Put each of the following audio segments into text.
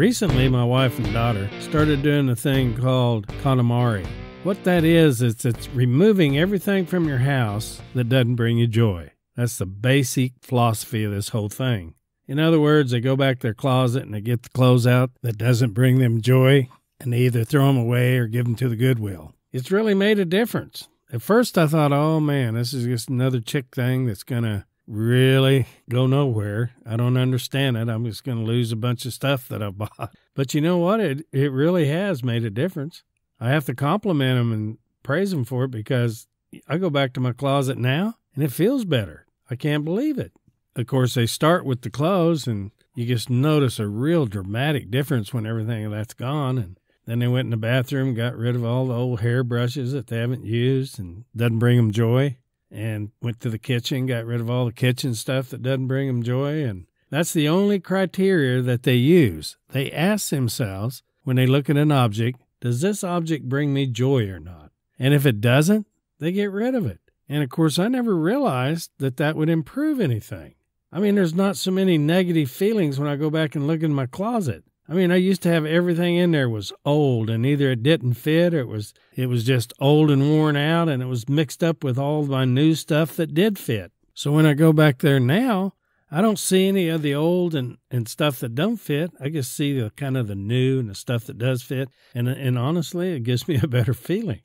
Recently, my wife and daughter started doing a thing called KonMari. What that is, is it's removing everything from your house that doesn't bring you joy. That's the basic philosophy of this whole thing. In other words, they go back to their closet and they get the clothes out that doesn't bring them joy, and they either throw them away or give them to the Goodwill. It's really made a difference. At first, I thought, oh man, this is just another chick thing that's going to really go nowhere. I don't understand it. I'm just going to lose a bunch of stuff that I bought. But you know what? It it really has made a difference. I have to compliment them and praise them for it because I go back to my closet now and it feels better. I can't believe it. Of course, they start with the clothes and you just notice a real dramatic difference when everything that's gone and then they went in the bathroom, got rid of all the old hair brushes that they haven't used and doesn't bring them joy and went to the kitchen, got rid of all the kitchen stuff that doesn't bring them joy. And that's the only criteria that they use. They ask themselves when they look at an object, does this object bring me joy or not? And if it doesn't, they get rid of it. And of course, I never realized that that would improve anything. I mean, there's not so many negative feelings when I go back and look in my closet. I mean, I used to have everything in there was old and either it didn't fit or it was it was just old and worn out and it was mixed up with all my new stuff that did fit. So when I go back there now, I don't see any of the old and, and stuff that don't fit. I just see the kind of the new and the stuff that does fit. And and honestly, it gives me a better feeling.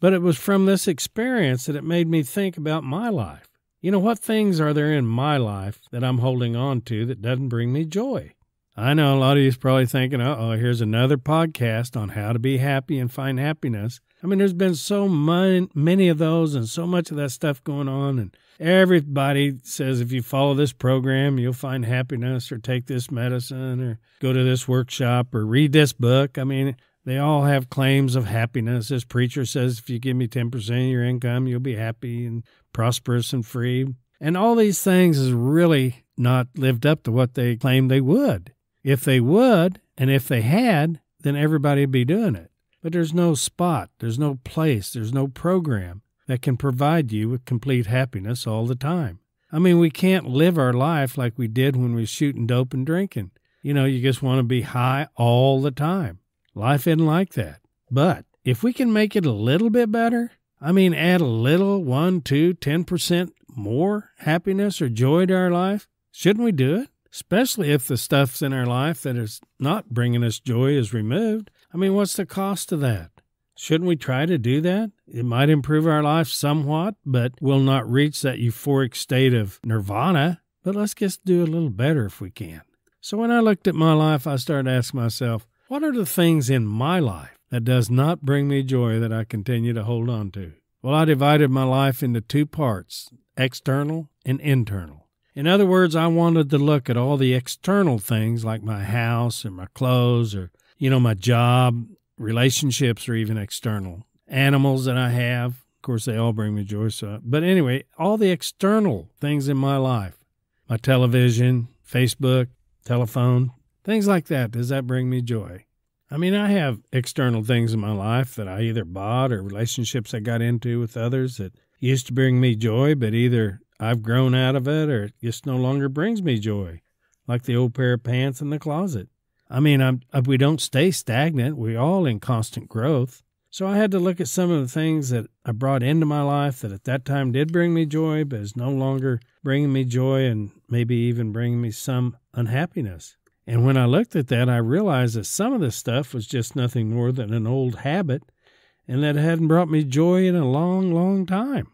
But it was from this experience that it made me think about my life. You know, what things are there in my life that I'm holding on to that doesn't bring me joy? I know a lot of you is probably thinking, uh oh, here's another podcast on how to be happy and find happiness. I mean, there's been so many of those and so much of that stuff going on. And everybody says if you follow this program, you'll find happiness or take this medicine or go to this workshop or read this book. I mean, they all have claims of happiness. This preacher says if you give me 10% of your income, you'll be happy and prosperous and free. And all these things is really not lived up to what they claim they would. If they would, and if they had, then everybody would be doing it. But there's no spot, there's no place, there's no program that can provide you with complete happiness all the time. I mean, we can't live our life like we did when we were shooting dope and drinking. You know, you just want to be high all the time. Life isn't like that. But if we can make it a little bit better, I mean, add a little, one, two, ten percent more happiness or joy to our life, shouldn't we do it? Especially if the stuff's in our life that is not bringing us joy is removed. I mean, what's the cost of that? Shouldn't we try to do that? It might improve our life somewhat, but we'll not reach that euphoric state of nirvana. But let's just do a little better if we can. So when I looked at my life, I started asking myself, what are the things in my life that does not bring me joy that I continue to hold on to? Well, I divided my life into two parts, external and internal. In other words, I wanted to look at all the external things like my house or my clothes or, you know, my job, relationships or even external. Animals that I have, of course, they all bring me joy. So, but anyway, all the external things in my life, my television, Facebook, telephone, things like that. Does that bring me joy? I mean, I have external things in my life that I either bought or relationships I got into with others that used to bring me joy, but either I've grown out of it or it just no longer brings me joy, like the old pair of pants in the closet. I mean, I'm, uh, we don't stay stagnant. We're all in constant growth. So I had to look at some of the things that I brought into my life that at that time did bring me joy, but is no longer bringing me joy and maybe even bringing me some unhappiness. And when I looked at that, I realized that some of this stuff was just nothing more than an old habit and that it hadn't brought me joy in a long, long time.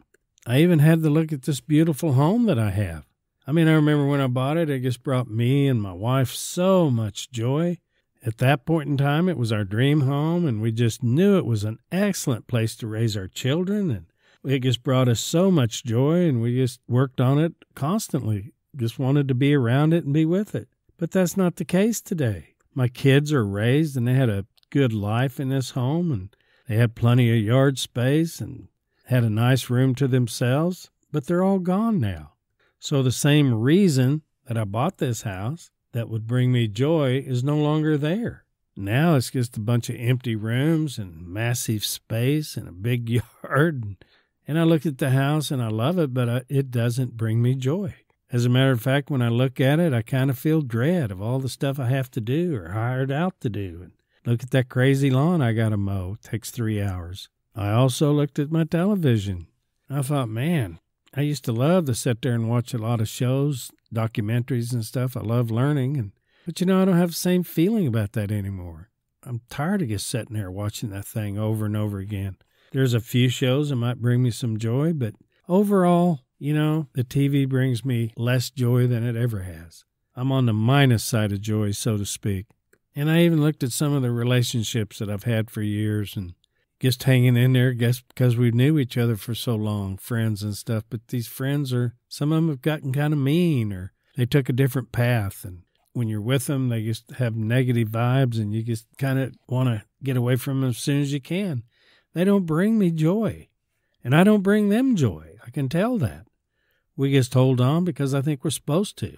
I even had to look at this beautiful home that I have. I mean, I remember when I bought it, it just brought me and my wife so much joy. At that point in time, it was our dream home, and we just knew it was an excellent place to raise our children. And it just brought us so much joy, and we just worked on it constantly. Just wanted to be around it and be with it. But that's not the case today. My kids are raised, and they had a good life in this home, and they had plenty of yard space, and had a nice room to themselves, but they're all gone now. So the same reason that I bought this house that would bring me joy is no longer there. Now it's just a bunch of empty rooms and massive space and a big yard. And I look at the house and I love it, but it doesn't bring me joy. As a matter of fact, when I look at it, I kind of feel dread of all the stuff I have to do or hired out to do. And look at that crazy lawn I got to mow. It takes three hours. I also looked at my television. I thought, man, I used to love to sit there and watch a lot of shows, documentaries and stuff. I love learning and but you know, I don't have the same feeling about that anymore. I'm tired of just sitting there watching that thing over and over again. There's a few shows that might bring me some joy, but overall, you know, the TV brings me less joy than it ever has. I'm on the minus side of joy, so to speak. And I even looked at some of the relationships that I've had for years and just hanging in there, I guess because we knew each other for so long, friends and stuff. But these friends are, some of them have gotten kind of mean or they took a different path. And when you're with them, they just have negative vibes and you just kind of want to get away from them as soon as you can. They don't bring me joy. And I don't bring them joy. I can tell that. We just hold on because I think we're supposed to.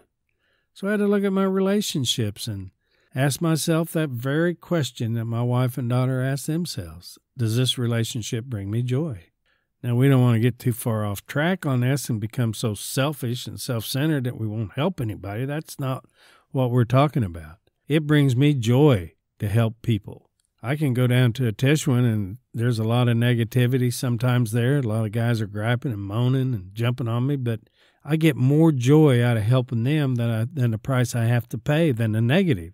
So I had to look at my relationships and ask myself that very question that my wife and daughter asked themselves Does this relationship bring me joy? Now, we don't want to get too far off track on this and become so selfish and self centered that we won't help anybody. That's not what we're talking about. It brings me joy to help people. I can go down to a Teshwin and there's a lot of negativity sometimes there. A lot of guys are griping and moaning and jumping on me, but I get more joy out of helping them than I, than the price I have to pay than the negative.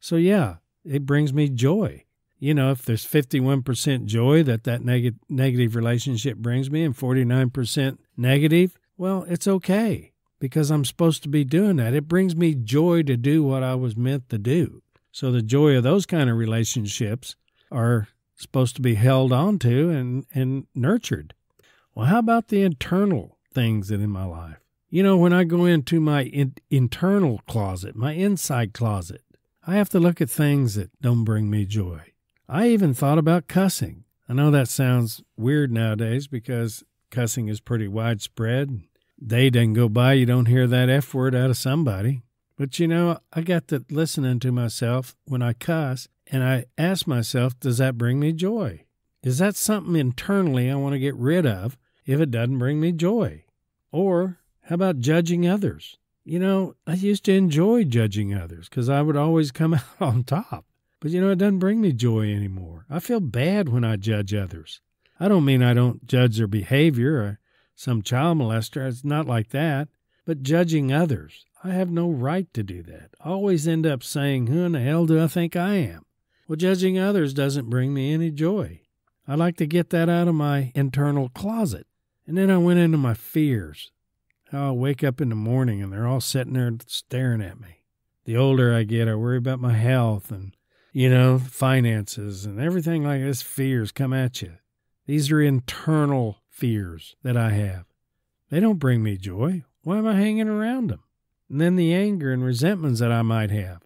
So yeah, it brings me joy. You know, if there's 51% joy that that neg- negative relationship brings me and 49% negative, well, it's okay because I'm supposed to be doing that. It brings me joy to do what I was meant to do. So the joy of those kind of relationships are supposed to be held on to and, and nurtured. Well, how about the internal things that in my life? You know, when I go into my in, internal closet, my inside closet, I have to look at things that don't bring me joy. I even thought about cussing. I know that sounds weird nowadays because cussing is pretty widespread day doesn't go by you don't hear that F word out of somebody. But you know, I got to listening to myself when I cuss, and I ask myself, does that bring me joy? Is that something internally I want to get rid of if it doesn't bring me joy? Or how about judging others? You know, I used to enjoy judging others because I would always come out on top. But you know, it doesn't bring me joy anymore. I feel bad when I judge others. I don't mean I don't judge their behavior or some child molester. It's not like that. But judging others, I have no right to do that. I always end up saying, Who in the hell do I think I am? Well, judging others doesn't bring me any joy. I like to get that out of my internal closet. And then I went into my fears. How I wake up in the morning and they're all sitting there staring at me. The older I get, I worry about my health and, you know, finances and everything like this. Fears come at you. These are internal fears that I have. They don't bring me joy. Why am I hanging around them? And then the anger and resentments that I might have.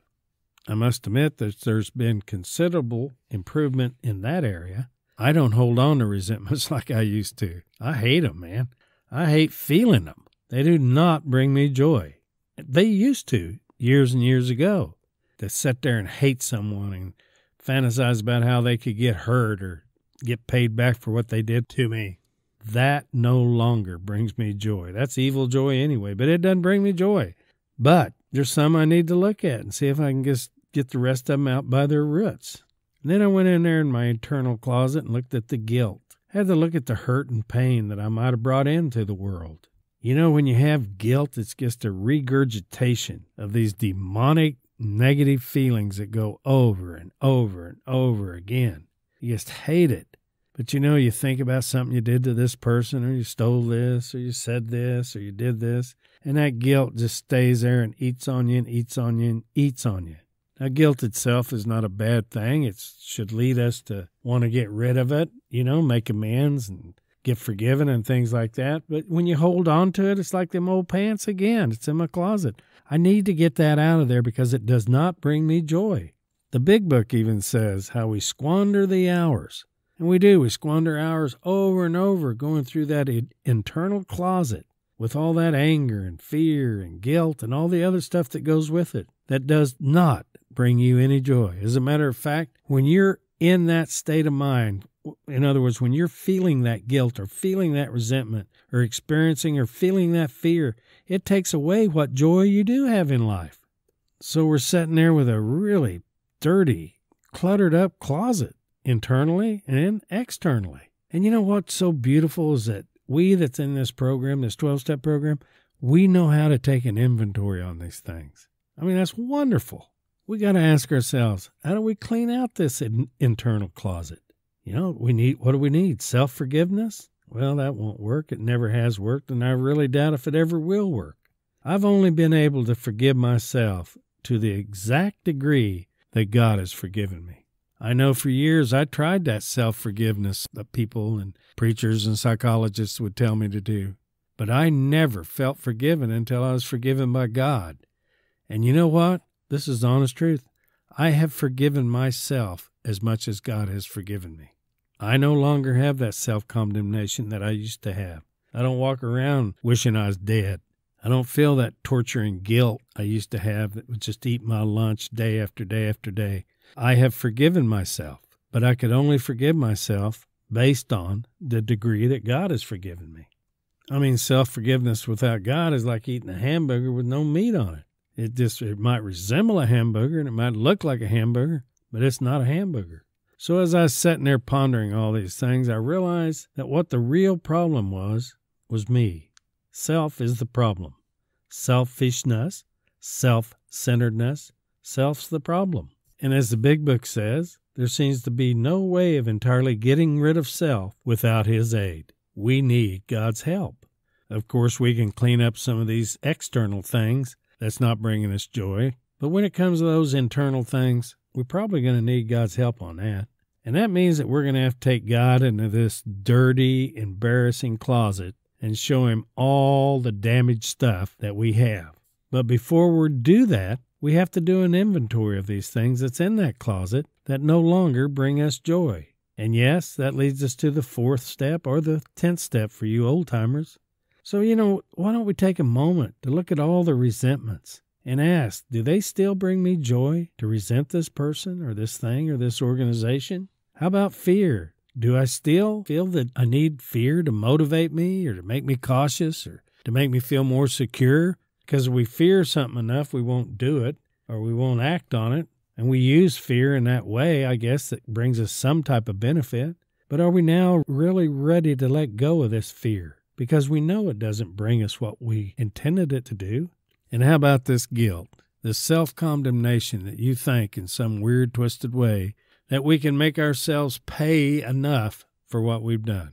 I must admit that there's been considerable improvement in that area. I don't hold on to resentments like I used to. I hate them, man. I hate feeling them. They do not bring me joy. They used to years and years ago. To sit there and hate someone and fantasize about how they could get hurt or get paid back for what they did to me that no longer brings me joy. That's evil joy anyway, but it doesn't bring me joy. But there's some I need to look at and see if I can just get the rest of them out by their roots. And then I went in there in my internal closet and looked at the guilt. I had to look at the hurt and pain that I might have brought into the world. You know, when you have guilt, it's just a regurgitation of these demonic negative feelings that go over and over and over again. You just hate it. But you know, you think about something you did to this person, or you stole this, or you said this, or you did this, and that guilt just stays there and eats on you and eats on you and eats on you. Now, guilt itself is not a bad thing. It should lead us to want to get rid of it, you know, make amends and get forgiven and things like that. But when you hold on to it, it's like them old pants again. It's in my closet. I need to get that out of there because it does not bring me joy. The big book even says how we squander the hours and we do. We squander hours over and over going through that internal closet with all that anger and fear and guilt and all the other stuff that goes with it that does not bring you any joy. As a matter of fact, when you're in that state of mind, in other words, when you're feeling that guilt or feeling that resentment or experiencing or feeling that fear, it takes away what joy you do have in life. So we're sitting there with a really dirty, cluttered up closet internally and externally. And you know what's so beautiful is that we that's in this program, this 12 step program, we know how to take an inventory on these things. I mean, that's wonderful. We got to ask ourselves, how do we clean out this in- internal closet? You know, we need, what do we need? Self forgiveness? Well, that won't work. It never has worked, and I really doubt if it ever will work. I've only been able to forgive myself to the exact degree that God has forgiven me. I know for years I tried that self forgiveness that people and preachers and psychologists would tell me to do, but I never felt forgiven until I was forgiven by God. And you know what? This is the honest truth. I have forgiven myself as much as God has forgiven me. I no longer have that self condemnation that I used to have. I don't walk around wishing I was dead. I don't feel that torturing guilt I used to have that would just eat my lunch day after day after day. I have forgiven myself, but I could only forgive myself based on the degree that God has forgiven me. I mean, self forgiveness without God is like eating a hamburger with no meat on it. It just it might resemble a hamburger and it might look like a hamburger, but it's not a hamburger. So as I was sitting there pondering all these things, I realized that what the real problem was was me. Self is the problem. Selfishness, self centeredness, self's the problem. And as the big book says, there seems to be no way of entirely getting rid of self without his aid. We need God's help. Of course, we can clean up some of these external things that's not bringing us joy, but when it comes to those internal things, we're probably going to need God's help on that. And that means that we're going to have to take God into this dirty, embarrassing closet and show him all the damaged stuff that we have. But before we do that, we have to do an inventory of these things that's in that closet that no longer bring us joy. And yes, that leads us to the fourth step or the tenth step for you old timers. So, you know, why don't we take a moment to look at all the resentments and ask, do they still bring me joy to resent this person or this thing or this organization? How about fear? Do I still feel that I need fear to motivate me or to make me cautious or to make me feel more secure? Because we fear something enough, we won't do it or we won't act on it. And we use fear in that way, I guess, that brings us some type of benefit. But are we now really ready to let go of this fear? Because we know it doesn't bring us what we intended it to do. And how about this guilt, this self condemnation that you think in some weird, twisted way that we can make ourselves pay enough for what we've done?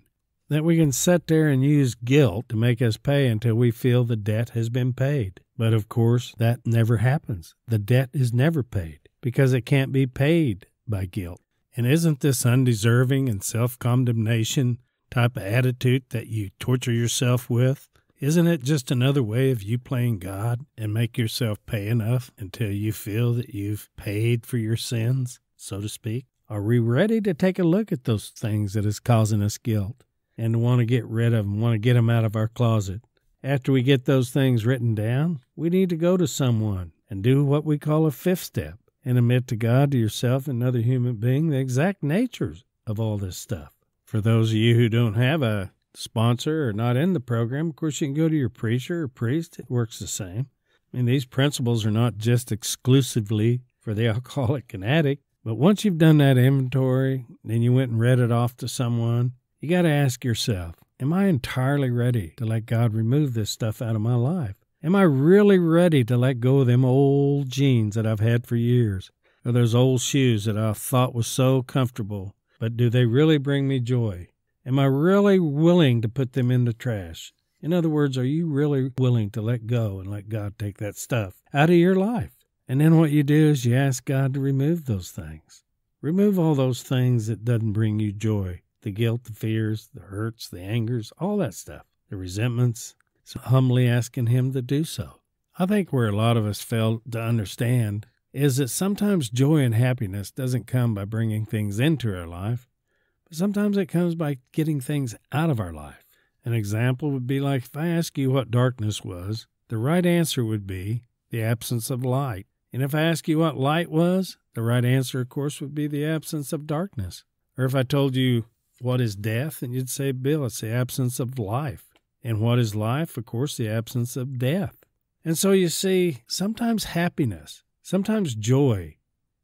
That we can sit there and use guilt to make us pay until we feel the debt has been paid. But of course, that never happens. The debt is never paid because it can't be paid by guilt. And isn't this undeserving and self condemnation type of attitude that you torture yourself with isn't it just another way of you playing God and make yourself pay enough until you feel that you've paid for your sins, so to speak? Are we ready to take a look at those things that is causing us guilt and want to get rid of them, want to get them out of our closet? After we get those things written down, we need to go to someone and do what we call a fifth step and admit to God, to yourself, and another human being the exact natures of all this stuff. For those of you who don't have a sponsor or not in the program, of course, you can go to your preacher or priest. It works the same. I mean, these principles are not just exclusively for the alcoholic and addict, but once you've done that inventory, then you went and read it off to someone, you got to ask yourself, am I entirely ready to let God remove this stuff out of my life? Am I really ready to let go of them old jeans that I've had for years, or those old shoes that I thought was so comfortable, but do they really bring me joy? Am I really willing to put them in the trash? In other words, are you really willing to let go and let God take that stuff out of your life? And then what you do is you ask God to remove those things. Remove all those things that doesn't bring you joy. The guilt, the fears, the hurts, the angers, all that stuff. The resentments. So humbly asking him to do so. I think where a lot of us fail to understand is that sometimes joy and happiness doesn't come by bringing things into our life, but sometimes it comes by getting things out of our life. An example would be like if I ask you what darkness was, the right answer would be the absence of light. And if I ask you what light was, the right answer, of course, would be the absence of darkness. Or if I told you what is death, and you'd say, Bill, it's the absence of life. And what is life? Of course, the absence of death. And so you see, sometimes happiness, sometimes joy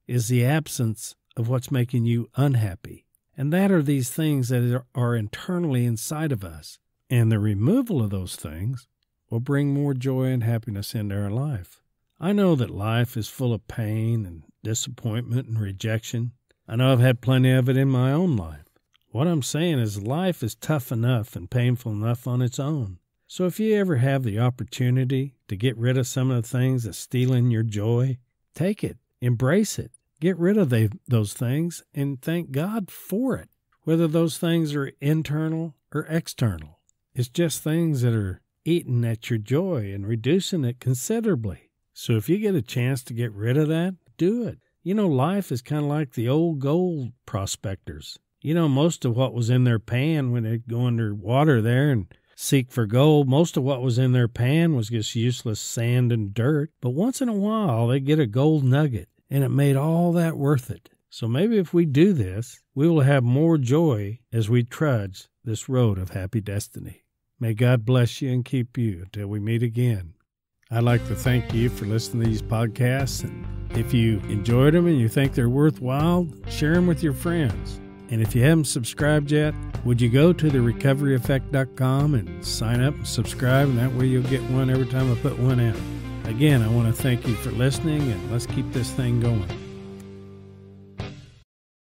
is the absence of what's making you unhappy. And that are these things that are internally inside of us. And the removal of those things will bring more joy and happiness into our life. I know that life is full of pain and disappointment and rejection. I know I've had plenty of it in my own life. What I'm saying is, life is tough enough and painful enough on its own. So if you ever have the opportunity to get rid of some of the things that's stealing your joy, take it, embrace it, get rid of those things, and thank God for it. Whether those things are internal or external, it's just things that are eating at your joy and reducing it considerably. So if you get a chance to get rid of that, do it. You know, life is kind of like the old gold prospectors. You know, most of what was in their pan when they'd go under water there and seek for gold, most of what was in their pan was just useless sand and dirt. But once in a while, they'd get a gold nugget, and it made all that worth it. So maybe if we do this, we will have more joy as we trudge this road of happy destiny. May God bless you and keep you until we meet again. I'd like to thank you for listening to these podcasts. And if you enjoyed them and you think they're worthwhile, share them with your friends. And if you haven't subscribed yet, would you go to the recoveryeffect.com and sign up and subscribe? And that way you'll get one every time I put one out. Again, I want to thank you for listening and let's keep this thing going.